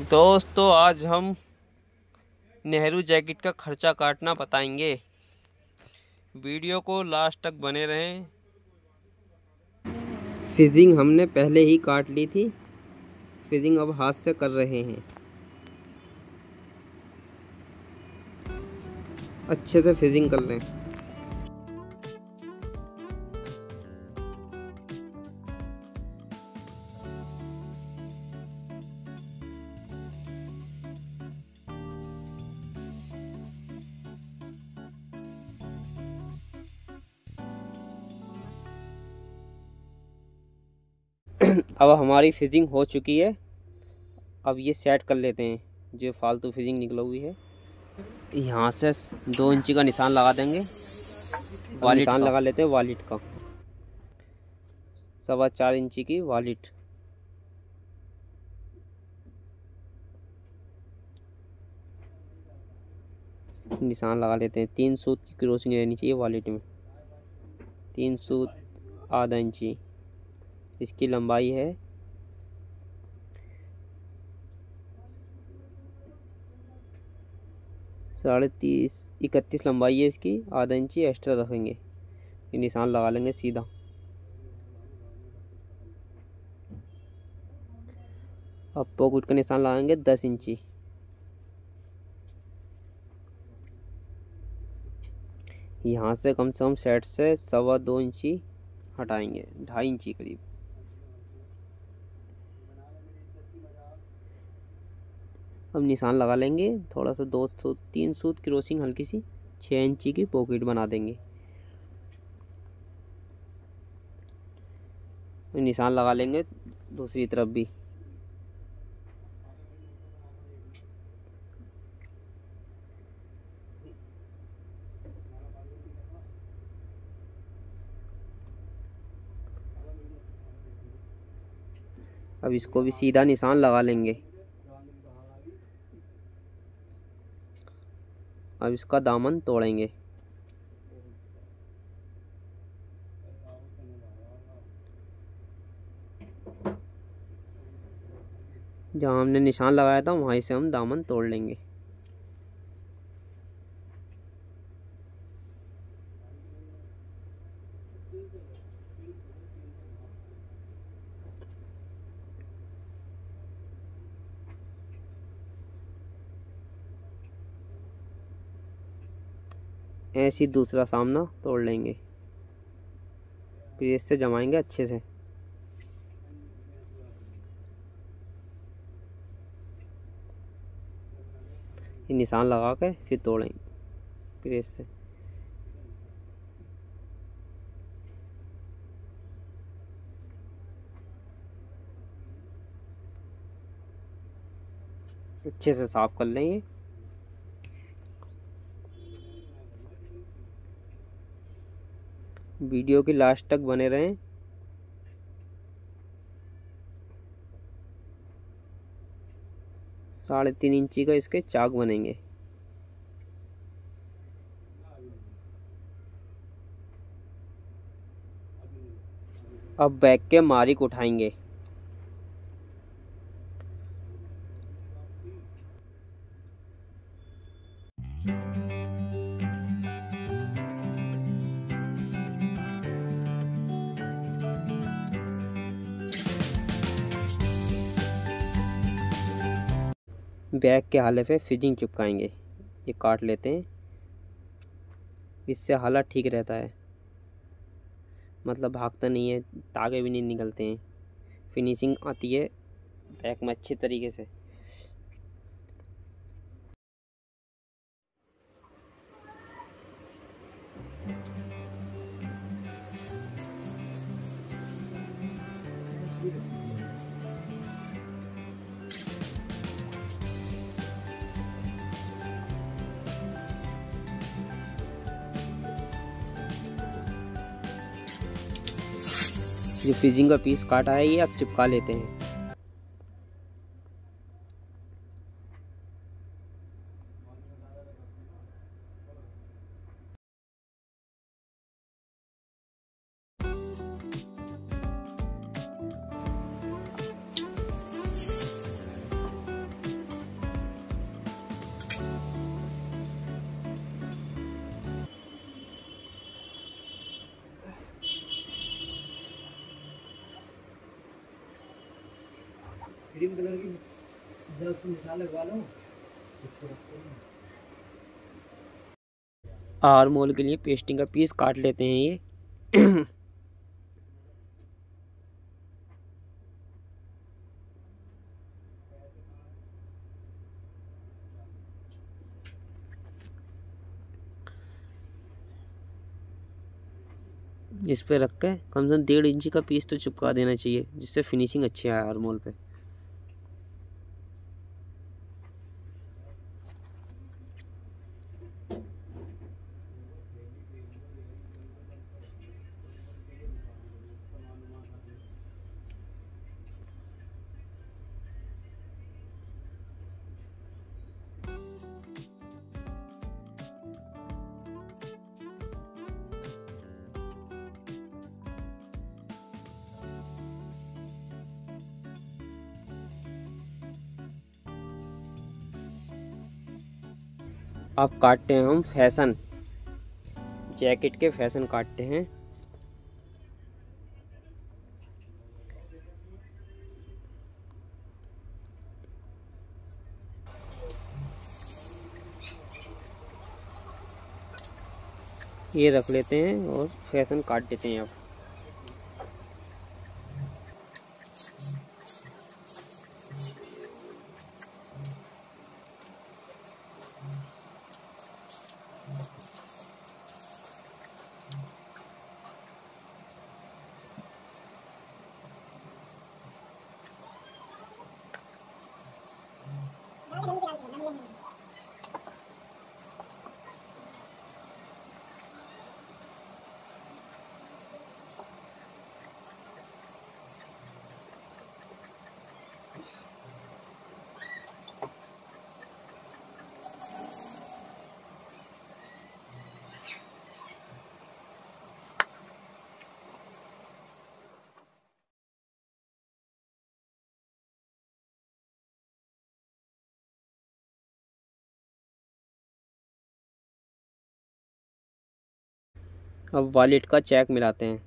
दोस्तों, आज हम नेहरू जैकेट का खर्चा काटना बताएँगे। वीडियो को लास्ट तक बने रहें। फिजिंग हमने पहले ही काट ली थी। फिजिंग अब हाथ से कर रहे हैं। अच्छे से फिजिंग कर लें। अब हमारी फिजिंग हो चुकी है। अब ये सेट कर लेते हैं जो फालतू फिजिंग निकल हुई है। यहाँ से दो इंची का निशान लगा देंगे। निशान लगा लेते हैं वॉलिट का सवा चार इंची की वॉलिट निशान लगा लेते हैं। तीन सूत की क्रॉसिंग रहनी चाहिए वॉलिट में। तीन सूत आधा इंची। इसकी लंबाई है। साढ़े तीस, इकतीस लंबाई है इसकी, आधा इंची एक्स्ट्रा रखेंगे। ये निशान लगा लेंगे सीधा। अब पॉकेट का निशान लगाएँगे दस इंची। यहाँ से कम से कम सेट से सवा दो इंची हटाएँगे, ढाई इंची करीब। अब निशान लगा लेंगे। थोड़ा सा दो सूत तीन सूत क्रोसिंग हल्की सी छः इंची की पॉकेट बना देंगे। निशान लगा लेंगे दूसरी तरफ़ भी। अब इसको भी सीधा निशान लगा लेंगे। अब इसका दामन तोड़ेंगे। जहाँ हमने निशान लगाया था, वहीं से हम दामन तोड़ लेंगे। ऐसे दूसरा सामना तोड़ लेंगे। फिर इससे जमाएँगे अच्छे से। निशान लगा के फिर तोड़ेंगे। फिर इससे। अच्छे से साफ़ कर लेंगे। वीडियो के लास्ट तक बने रहें। साढ़े तीन इंची का इसके चाक बनेंगे। अब बैग के मारिक उठाएँगे। बैग के हाले पे फिजिंग चिपकाएँगे। ये काट लेते हैं। इससे हाला ठीक रहता है। मतलब भागता नहीं है तागे भी नहीं निकलते हैं। फिनिशिंग आती है बैग में अच्छे तरीके से। जो फ्रिजिंग का पीस काटा है ये आप चिपका लेते हैं। क्रीम कलर की से मिसाल लगवा लो आर्मोल के लिए पेस्टिंग का पीस काट लेते हैं ये। इस पे रख के कम से कम डेढ़ इंची का पीस तो चिपका देना चाहिए, जिससे फिनिशिंग अच्छी आए आर्मोल पे। अब काटते हैं हम फ़ैशन। जैकेट के फ़ैशन काटते हैं। ये रख लेते हैं और फ़ैशन काट देते हैं अब अब वॉलेट का चेक मिलाते हैं।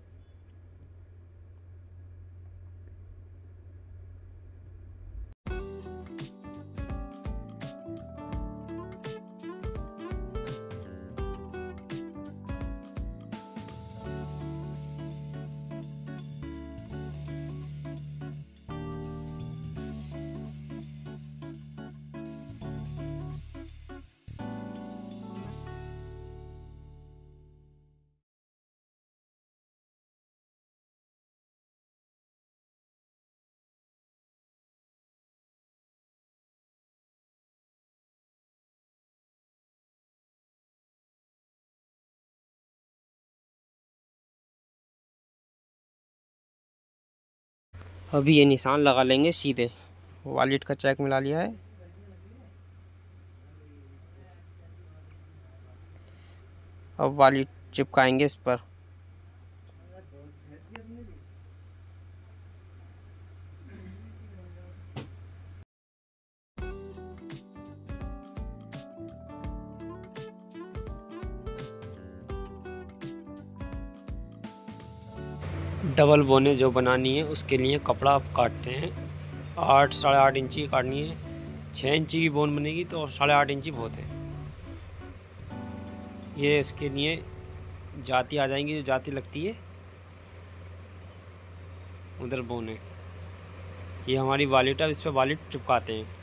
अभी ये निशान लगा लेंगे सीधे। वॉलेट का चेक मिला लिया है। अब वॉलेट चिपकाएँगे इस पर। डबल बोने जो बनानी है, उसके लिए कपड़ा आप काटते हैं। आठ, साढ़े आठ इंची काटनी है। छः इंची की बोन बनेगी तो साढ़े आठ इंची बहुत है। ये इसके लिए जाती आ जाएँगी, जो जाती लगती है, उधर बोने। ये हमारी वालिट है इस पर वालिट चिपकाते हैं।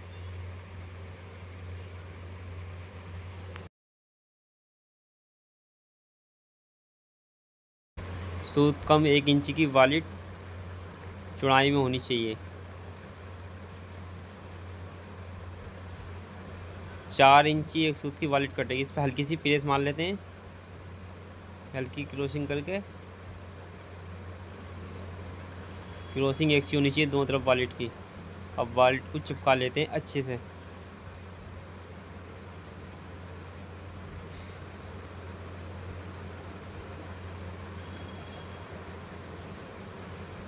सूत कम एक इंच की वालिट चौड़ाई में होनी चाहिए। चार इंची एक सूत की वालिट कटेगी। इस पर हल्की सी प्रेस मार लेते हैं। हल्की क्रॉसिंग करके। क्रॉसिंग एक सी होनी चाहिए दोनों तरफ़ वालिट की। अब वालिट को चिपका लेते हैं अच्छे से।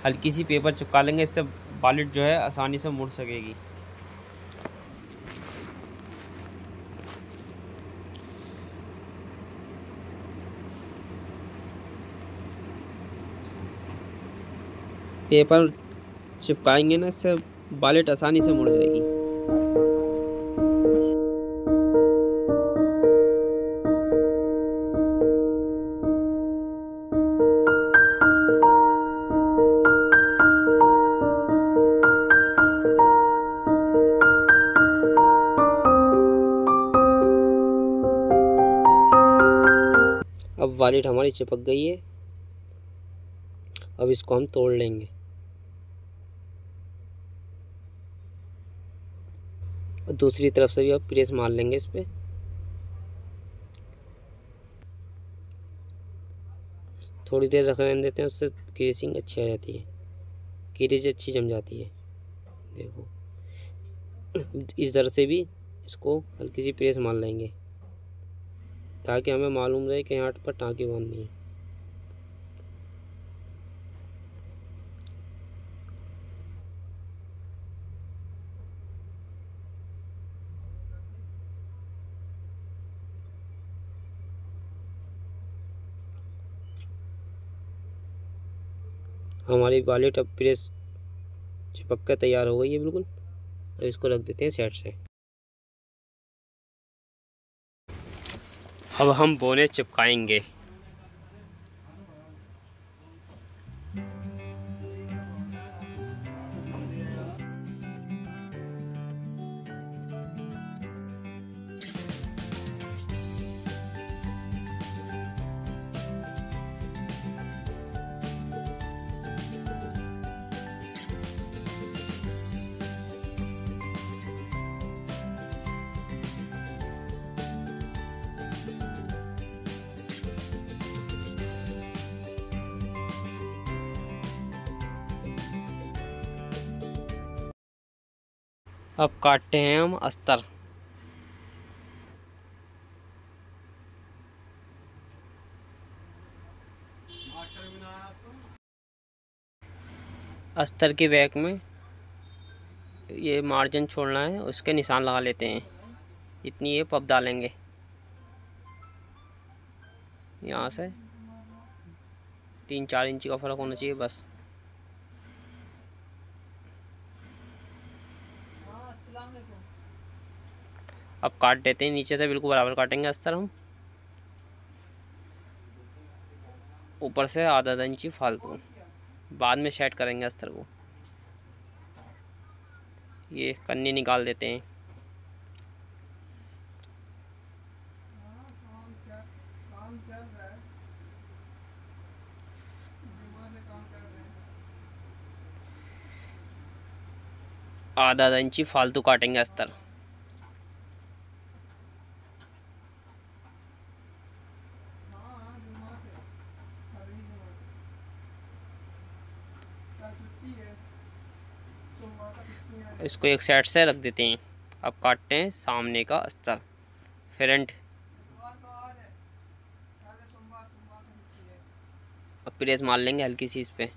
हल्की सी पेपर चिपका लेंगे, इससे वॉलेट जो है आसानी से मुड़ सकेगी। पेपर चिपकाएँगे ना, इससे बालेट आसानी से मुड़ जाएगी। वालेट हमारी चिपक गई है। अब इसको हम तोड़ लेंगे। और दूसरी तरफ़ से भी अब प्रेस मार लेंगे इस पर थोड़ी देर रख देते हैं, उससे केसिंग अच्छी आ जाती है। कीरेज अच्छी जम जाती है। देखो। इस तरह से भी इसको हल्की सी प्रेस मार लेंगे। ताकि हमें मालूम रहे कि यहाँ पर टाँकी बांधनी है। हमारी वालेट अब प्रेस चिपक कर तैयार हो गई है बिल्कुल। और इसको रख देते हैं सेट से। अब हम बोने चिपकाएँगे। अब काटते हैं हम अस्तर। अस्तर के बैक में ये मार्जिन छोड़ना है, उसके निशान लगा लेते हैं। इतनी ये पब डालेंगे। यहाँ से तीन चार इंची का फ़र्क होना चाहिए, बस। अब काट देते हैं, नीचे से बिल्कुल बराबर काटेंगे अस्तर हम। ऊपर से आधा आधा इंची फालतू। बाद में सेट करेंगे अस्तर को। ये कन्नी निकाल देते हैं। आधा आधा इंची फालतू काटेंगे अस्तर। इसको एक साइड से रख देते हैं। अब काटते हैं सामने का अस्तर फ्रंट अब प्रेस मार लेंगे हल्की सी इस पर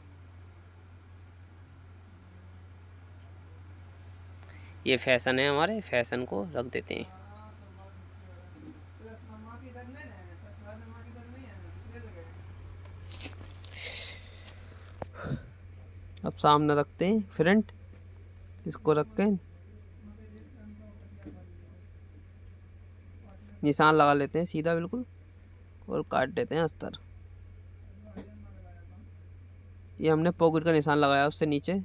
ये फ़ैशन है हमारे, फ़ैशन को रख देते हैं। अब सामने रखते हैं फ्रंट इसको रखते हैं। निशान लगा लेते हैं सीधा बिल्कुल और काट देते हैं अस्तर। ये हमने पॉकेट का निशान लगाया उससे नीचे।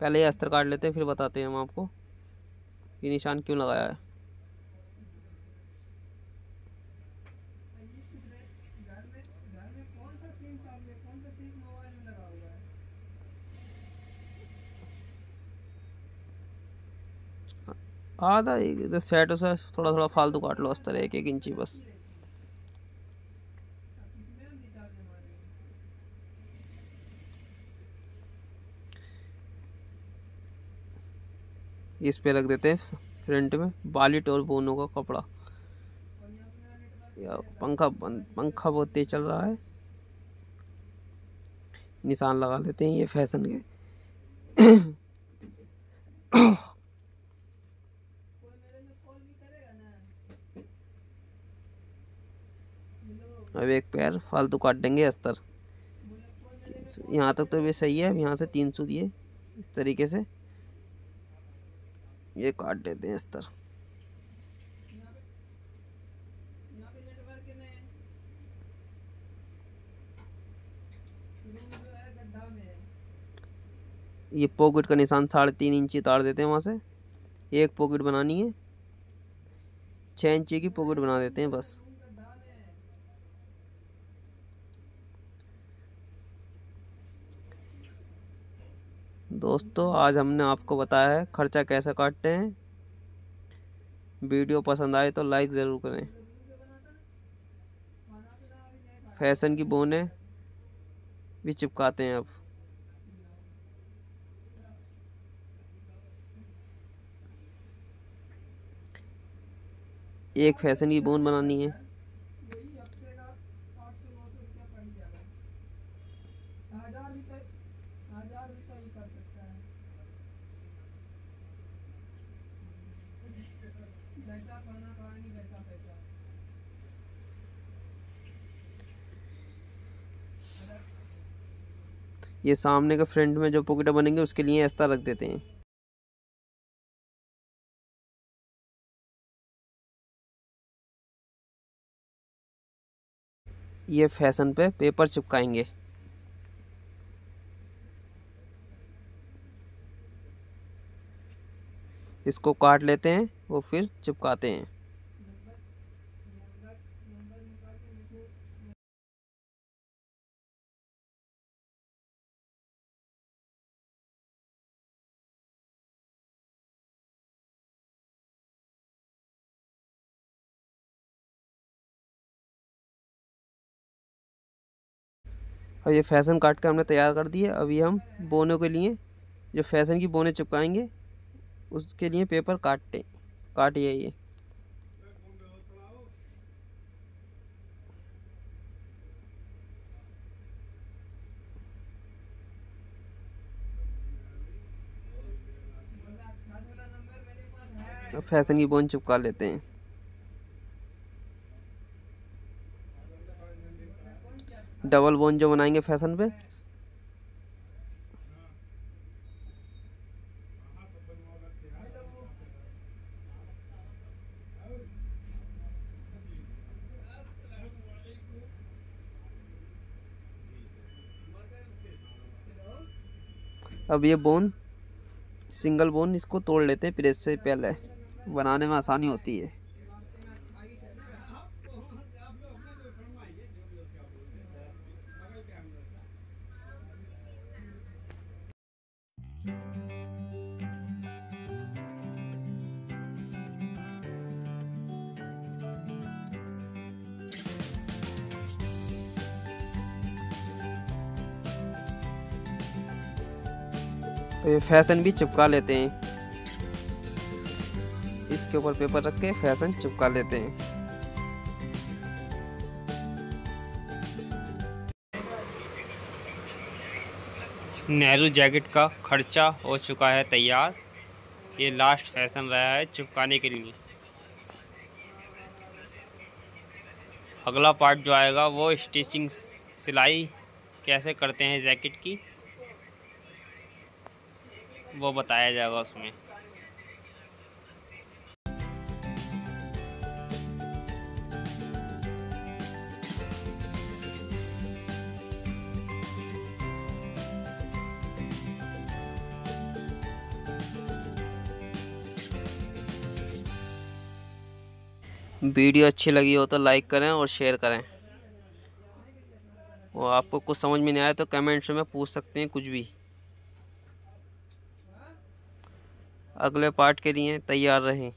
पहले ये अस्तर काट लेते हैं, फिर बताते हैं हम आपको ये निशान क्यों लगाया है। आधा एक सेट थोड़ा थोड़ा फालतू काट लो अस्तर एक एक इंची बस। इस पे रख देते हैं फ्रंट में, बालिट और बोनों का कपड़ा। या पंखा पंखा बहुत तेज चल रहा है। निशान लगा लेते हैं ये फ़ैशन के। अब फालतू काट देंगे अस्तर। यहाँ तक तो वे सही है, अब यहाँ से तीन सौ दिए, इस तरीके से। ये काट देते हैं इस तरह ये पॉकेट का निशान साढ़े तीन इंची उतार देते हैं वहाँ से। एक पॉकेट बनानी है। छः इंची की पॉकेट बना देते हैं बस। दोस्तों, आज हमने आपको बताया है खर्चा कैसे काटते हैं। वीडियो पसंद आए तो लाइक ज़रूर करें। फ़ैशन की बोने भी चिपकाते हैं अब। एक फ़ैशन की बोन बनानी है। ये सामने के फ्रंट में जो पॉकेट बनेंगे, उसके लिए ऐसा रख देते हैं। ये फ़ैशन पे पेपर चिपकाएँगे। इसको काट लेते हैं, वो फिर चिपकाते हैं। और ये फ़ैशन काट के हमने तैयार कर दिए अभी हम बोनों के लिए, जो फ़ैशन की बोने चिपकाएँगे, उसके लिए पेपर काटते काटिए ये फ़ैशन की बोन चिपका लेते हैं। डबल बोन जो बनाएँगे फ़ैशन पे? अब ये बोन, सिंगल बोन इसको तोड़ लेते हैं प्रेस से पहले। बनाने में आसानी होती है। फ़ैशन भी चिपका लेते हैं। इसके ऊपर पेपर रख के फ़ैशन चिपका लेते हैं। नेहरू जैकेट का खर्चा हो चुका है तैयार। ये लास्ट फ़ैशन रहा है चिपकाने के लिए। अगला पार्ट जो आएगा वो स्टिचिंग सिलाई कैसे करते हैं जैकेट की? वो बताया जाएगा उसमें। वीडियो अच्छी लगी हो तो लाइक करें और शेयर करें। और आपको कुछ समझ में नहीं आया तो कमेंट्स में पूछ सकते हैं कुछ भी। अगले पार्ट के लिए तैयार रहें।